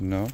No?